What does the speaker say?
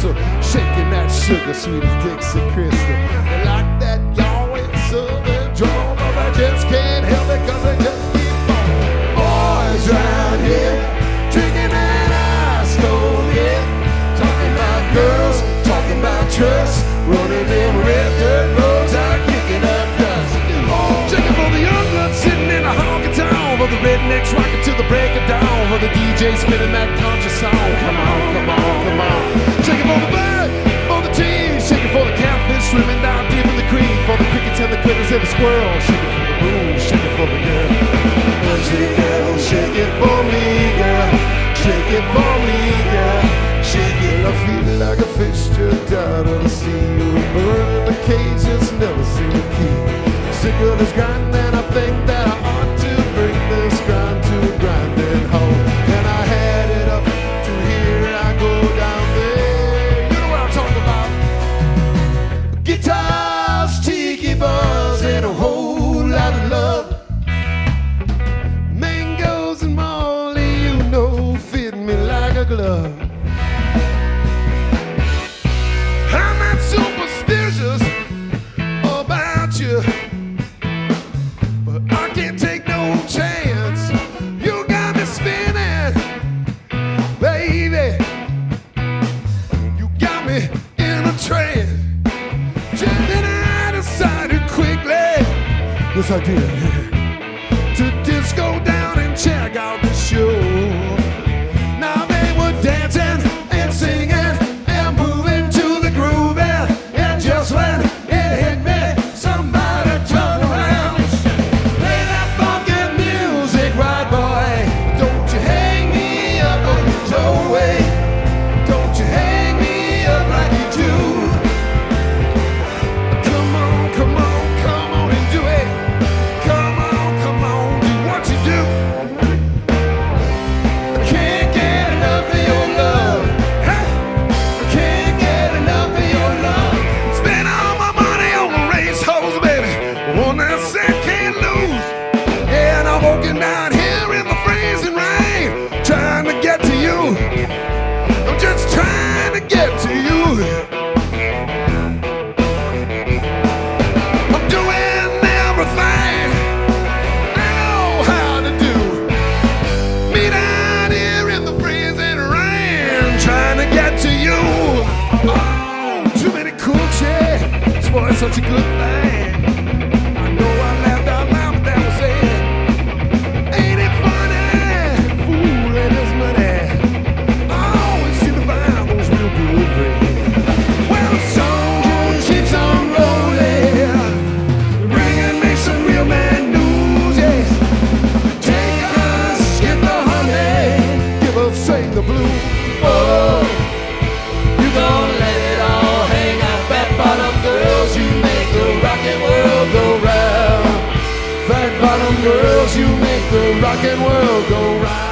crystal, shaking that sugar, sweet as Dixie crystal. They like that, y'all, it's a drum, but I just can't help it cause I just keep on. Boys round here, drinking that ice cold, yeah. Talking girls, talking trust, running them red dirt roads, out kicking up dust. Checking for the young blood sitting in a honky tonk, for the rednecks rocking till the break of dawn, for the DJ spinning that Said the squirrel, shake it for the moon, shake it for the girl. you, but I can't take no chance. You got me spinning, baby. You got me in a trance. Then I decided quickly, yes I did, to just go down and check out. for such a good thing. girls, you make the rockin' world go round.